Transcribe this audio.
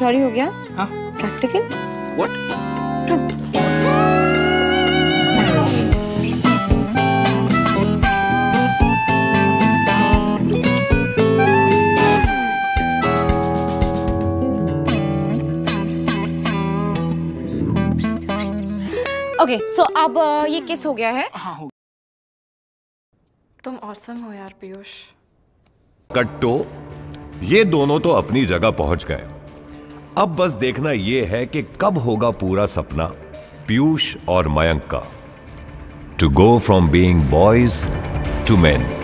Sorry हो गया? हाँ। प्रैक्टिकल व्हाट ओके सो अब uh, ये किस हो गया है। हाँ हो तुम औसम हो यार पीयूष। कट्टो ये दोनों तो अपनी जगह पहुँच गए अब बस देखना यह है कि कब होगा पूरा सपना, पीयूष और मयंक का। To go from being boys to man